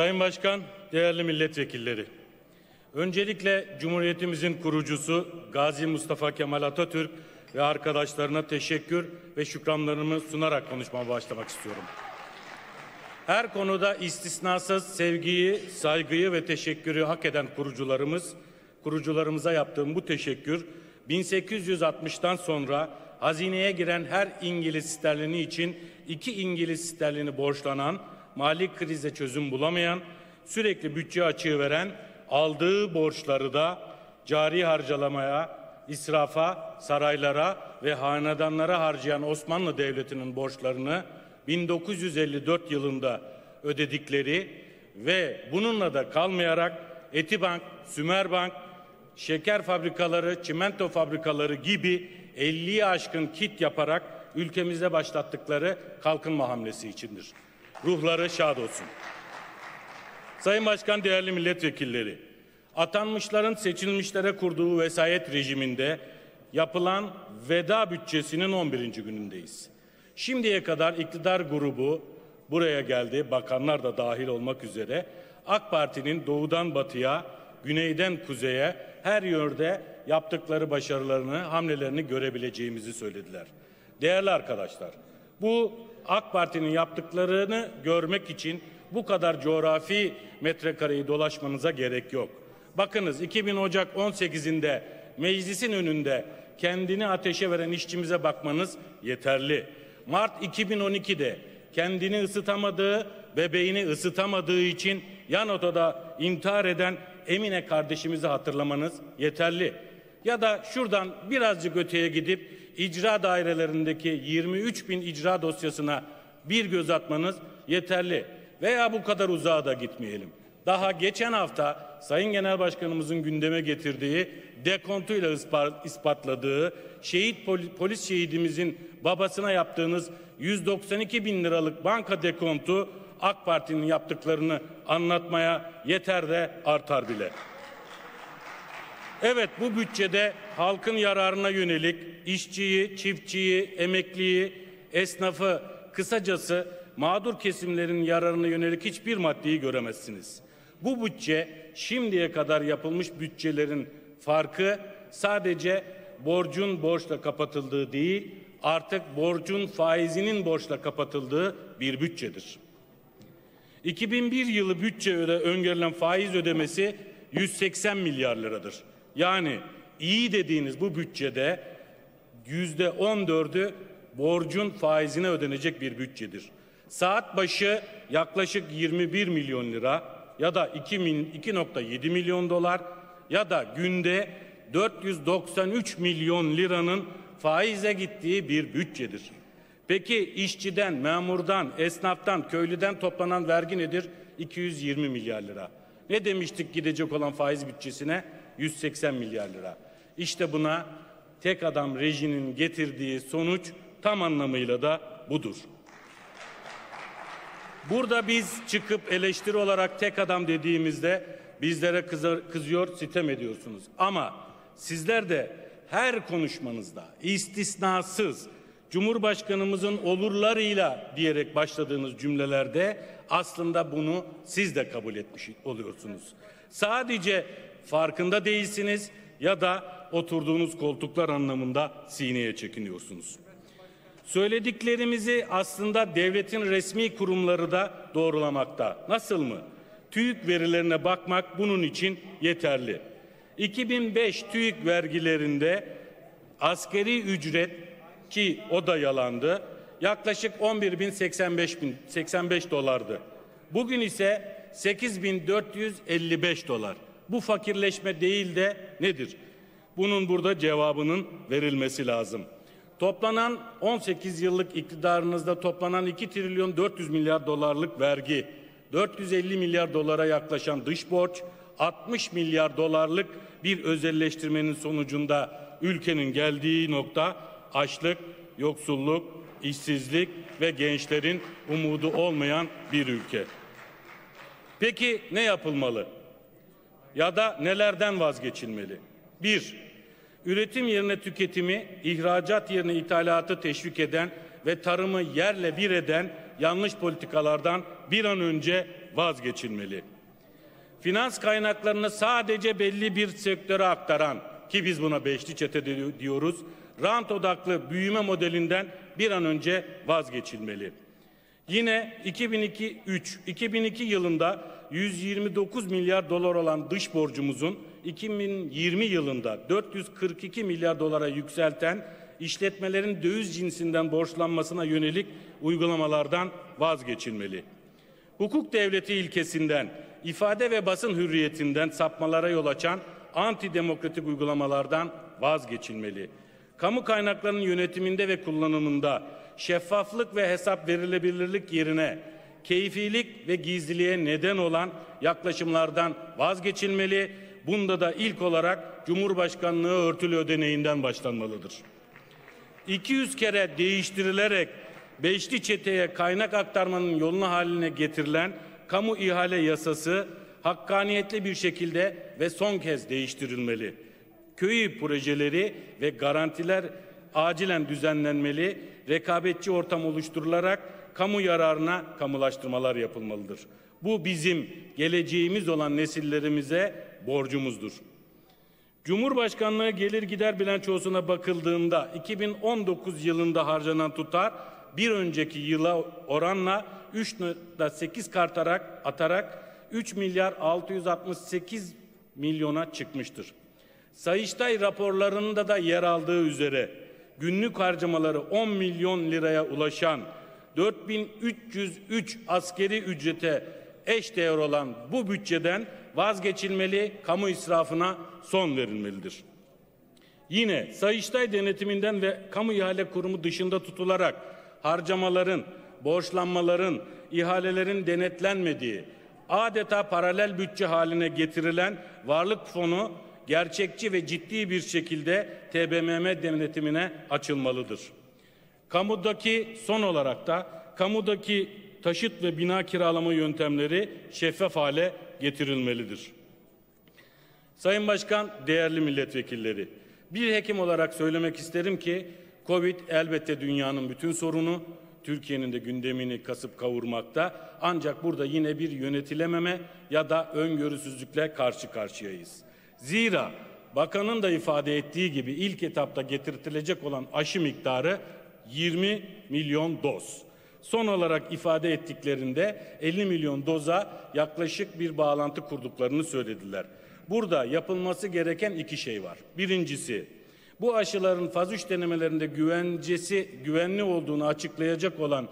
Sayın Başkan, değerli milletvekilleri. Öncelikle Cumhuriyetimizin kurucusu Gazi Mustafa Kemal Atatürk ve arkadaşlarına teşekkür ve şükranlarımı sunarak konuşmama başlamak istiyorum. Her konuda istisnasız sevgiyi, saygıyı ve teşekkürü hak eden kurucularımız, kurucularımıza yaptığım bu teşekkür 1860'tan sonra hazineye giren her İngiliz sterlini için iki İngiliz sterlini borçlanan, mali krize çözüm bulamayan, sürekli bütçe açığı veren, aldığı borçları da cari harcalamaya, israfa, saraylara ve hanedanlara harcayan Osmanlı Devleti'nin borçlarını 1954 yılında ödedikleri ve bununla da kalmayarak Etibank, Sümerbank, şeker fabrikaları, çimento fabrikaları gibi 50'yi aşkın kit yaparak ülkemize başlattıkları kalkınma hamlesi içindir. Ruhları şad olsun. Sayın Başkan, değerli milletvekilleri, atanmışların seçilmişlere kurduğu vesayet rejiminde yapılan veda bütçesinin 11. günündeyiz. Şimdiye kadar iktidar grubu buraya geldi, bakanlar da dahil olmak üzere AK Parti'nin doğudan batıya, güneyden kuzeye her yönde yaptıkları başarılarını, hamlelerini görebileceğimizi söylediler. Değerli arkadaşlar, bu AK Parti'nin yaptıklarını görmek için bu kadar coğrafi metrekareyi dolaşmanıza gerek yok. Bakınız 2000 Ocak 18'inde meclisin önünde kendini ateşe veren işçimize bakmanız yeterli. Mart 2012'de kendini ısıtamadığı, bebeğini ısıtamadığı için yan odada intihar eden Emine kardeşimizi hatırlamanız yeterli. Ya da şuradan birazcık öteye gidip icra dairelerindeki 23 bin icra dosyasına bir göz atmanız yeterli. Veya bu kadar uzağa da gitmeyelim. Daha geçen hafta Sayın Genel Başkanımızın gündeme getirdiği dekontuyla ispatladığı şehit polis şehidimizin babasına yaptığınız 192 bin liralık banka dekontu AK Parti'nin yaptıklarını anlatmaya yeter de artar bile. Evet bu bütçede halkın yararına yönelik işçiyi, çiftçiyi, emekliyi, esnafı, kısacası mağdur kesimlerin yararına yönelik hiçbir maddeyi göremezsiniz. Bu bütçe şimdiye kadar yapılmış bütçelerin farkı sadece borcun borçla kapatıldığı değil, artık borcun faizinin borçla kapatıldığı bir bütçedir. 2001 yılı bütçe öde öngörülen faiz ödemesi 180 milyar liradır. Yani iyi dediğiniz bu bütçede yüzde 14'ü borcun faizine ödenecek bir bütçedir. Saat başı yaklaşık 21 milyon lira ya da 2.7 milyon dolar ya da günde 493 milyon liranın faize gittiği bir bütçedir. Peki işçiden, memurdan, esnaftan, köylüden toplanan vergi nedir? 220 milyar lira. Ne demiştik gidecek olan faiz bütçesine? 180 milyar lira. İşte buna tek adam rejinin getirdiği sonuç tam anlamıyla da budur. Burada biz çıkıp eleştiri olarak tek adam dediğimizde bizlere kızar, kızıyor, sitem ediyorsunuz. Ama sizler de her konuşmanızda istisnasız Cumhurbaşkanımızın olurlarıyla diyerek başladığınız cümlelerde aslında bunu siz de kabul etmiş oluyorsunuz. Sadece farkında değilsiniz ya da oturduğunuz koltuklar anlamında sineye çekiniyorsunuz. Söylediklerimizi aslında devletin resmi kurumları da doğrulamakta. Nasıl mı? TÜİK verilerine bakmak bunun için yeterli. 2005 TÜİK vergilerinde askeri ücret ki o da yalandı. Yaklaşık 11 bin 85 bin 85 dolardı. Bugün ise 8455 dolar. Bu fakirleşme değil de nedir? Bunun burada cevabının verilmesi lazım. Toplanan 18 yıllık iktidarınızda toplanan 2 trilyon 400 milyar dolarlık vergi, 450 milyar dolara yaklaşan dış borç, 60 milyar dolarlık bir özelleştirmenin sonucunda ülkenin geldiği nokta açlık, yoksulluk, işsizlik ve gençlerin umudu olmayan bir ülke. Peki ne yapılmalı? Ya da nelerden vazgeçilmeli? Bir, üretim yerine tüketimi, ihracat yerine ithalatı teşvik eden ve tarımı yerle bir eden yanlış politikalardan bir an önce vazgeçilmeli. Finans kaynaklarını sadece belli bir sektöre aktaran ki biz buna beşli çete diyoruz. Rant odaklı büyüme modelinden bir an önce vazgeçilmeli. Yine 2002 3 2002 yılında 129 milyar dolar olan dış borcumuzun 2020 yılında 442 milyar dolara yükselten işletmelerin döviz cinsinden borçlanmasına yönelik uygulamalardan vazgeçilmeli. Hukuk devleti ilkesinden, ifade ve basın hürriyetinden sapmalara yol açan antidemokratik uygulamalardan vazgeçilmeli. Kamu kaynaklarının yönetiminde ve kullanımında şeffaflık ve hesap verilebilirlik yerine keyfilik ve gizliliğe neden olan yaklaşımlardan vazgeçilmeli. Bunda da ilk olarak Cumhurbaşkanlığı örtülü ödeneğinden başlanmalıdır. 200 kere değiştirilerek beşli çeteye kaynak aktarmanın yolunu haline getirilen kamu ihale yasası hakkaniyetli bir şekilde ve son kez değiştirilmeli. Köy projeleri ve garantiler acilen düzenlenmeli, rekabetçi ortam oluşturularak kamu yararına kamulaştırmalar yapılmalıdır. Bu bizim geleceğimiz olan nesillerimize borcumuzdur. Cumhurbaşkanlığı gelir gider bilançosuna bakıldığında 2019 yılında harcanan tutar bir önceki yıla oranla 3.8 kartarak atarak 3 milyar 668 milyona çıkmıştır. Sayıştay raporlarında da yer aldığı üzere günlük harcamaları 10 milyon liraya ulaşan 4303 askeri ücrete eş değer olan bu bütçeden vazgeçilmeli, kamu israfına son verilmelidir. Yine Sayıştay denetiminden ve kamu ihale kurumu dışında tutularak harcamaların, borçlanmaların, ihalelerin denetlenmediği, adeta paralel bütçe haline getirilen varlık fonu gerçekçi ve ciddi bir şekilde TBMM denetimine açılmalıdır. Kamudaki son olarak da kamudaki taşıt ve bina kiralama yöntemleri şeffaf hale getirilmelidir. Sayın Başkan, değerli milletvekilleri, bir hekim olarak söylemek isterim ki Covid elbette dünyanın bütün sorunu, Türkiye'nin de gündemini kasıp kavurmakta. Ancak burada yine bir yönetilememe ya da öngörüsüzlükle karşı karşıyayız. Zira bakanın da ifade ettiği gibi ilk etapta getirtilecek olan aşı miktarı 20 milyon doz. Son olarak ifade ettiklerinde 50 milyon doza yaklaşık bir bağlantı kurduklarını söylediler. Burada yapılması gereken iki şey var. Birincisi bu aşıların faz 3 denemelerinde güvencesi güvenli olduğunu açıklayacak olan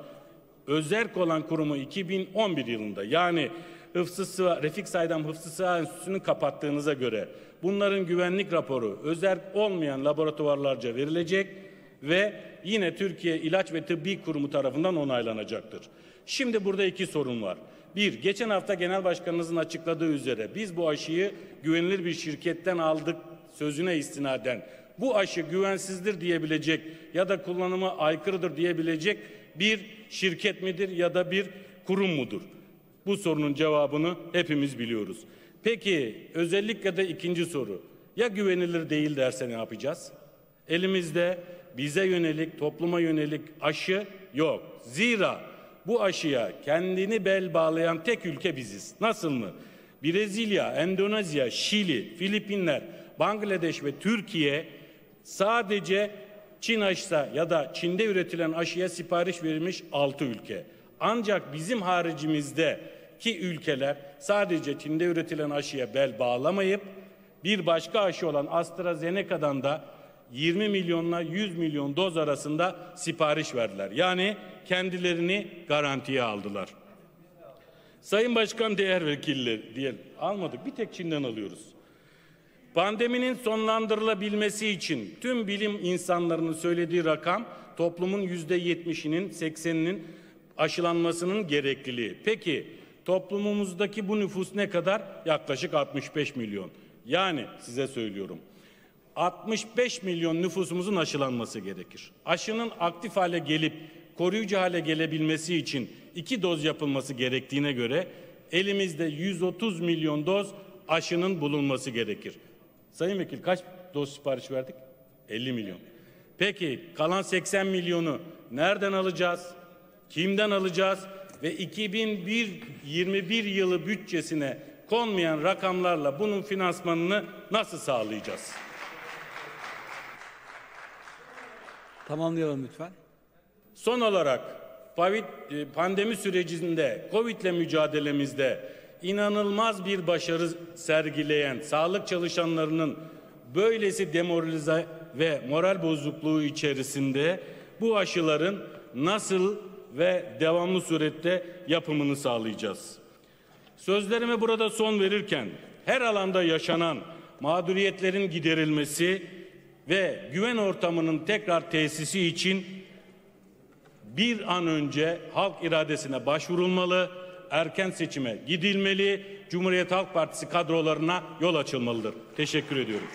özerk olan kurumu 2011 yılında yani Hıfzı Sıva, Refik Saydam Hıfzı Sıva Enstitüsü'nü kapattığınıza göre bunların güvenlik raporu özerk olmayan laboratuvarlarca verilecek ve yine Türkiye İlaç ve Tıbbi Kurumu tarafından onaylanacaktır. Şimdi burada iki sorun var. Bir, geçen hafta Genel Başkanınızın açıkladığı üzere biz bu aşıyı güvenilir bir şirketten aldık sözüne istinaden bu aşı güvensizdir diyebilecek ya da kullanıma aykırıdır diyebilecek bir şirket midir ya da bir kurum mudur? Bu sorunun cevabını hepimiz biliyoruz. Peki özellikle de ikinci soru. Ya güvenilir değil derse ne yapacağız? Elimizde bize yönelik, topluma yönelik aşı yok. Zira bu aşıya kendini bel bağlayan tek ülke biziz. Nasıl mı? Brezilya, Endonezya, Şili, Filipinler, Bangladeş ve Türkiye sadece Çin aşısa ya da Çin'de üretilen aşıya sipariş verilmiş 6 ülke. Ancak bizim haricimizde ki ülkeler sadece Çin'de üretilen aşıya bel bağlamayıp bir başka aşı olan AstraZeneca'dan da 20 milyonla 100 milyon doz arasında sipariş verdiler. Yani kendilerini garantiye aldılar. Sayın Başkan değer vekilleri diye almadık. Bir tek Çin'den alıyoruz. Pandeminin sonlandırılabilmesi için tüm bilim insanlarının söylediği rakam toplumun yüzde yetmişinin, sekseninin aşılanmasının gerekliliği. Peki toplumumuzdaki bu nüfus ne kadar? Yaklaşık 65 milyon. Yani size söylüyorum. 65 milyon nüfusumuzun aşılanması gerekir. Aşının aktif hale gelip koruyucu hale gelebilmesi için iki doz yapılması gerektiğine göre elimizde 130 milyon doz aşının bulunması gerekir. Sayın Vekil kaç doz sipariş verdik? 50 milyon. Peki kalan 80 milyonu nereden alacağız? Kimden alacağız? ve 2021 yılı bütçesine konmayan rakamlarla bunun finansmanını nasıl sağlayacağız? Tamamlayalım lütfen. Son olarak e, pandemi sürecinde Covid ile mücadelemizde inanılmaz bir başarı sergileyen sağlık çalışanlarının böylesi demoralize ve moral bozukluğu içerisinde bu aşıların nasıl ve devamlı surette yapımını sağlayacağız. Sözlerime burada son verirken her alanda yaşanan mağduriyetlerin giderilmesi ve güven ortamının tekrar tesisi için bir an önce halk iradesine başvurulmalı, erken seçime gidilmeli, Cumhuriyet Halk Partisi kadrolarına yol açılmalıdır. Teşekkür ediyorum.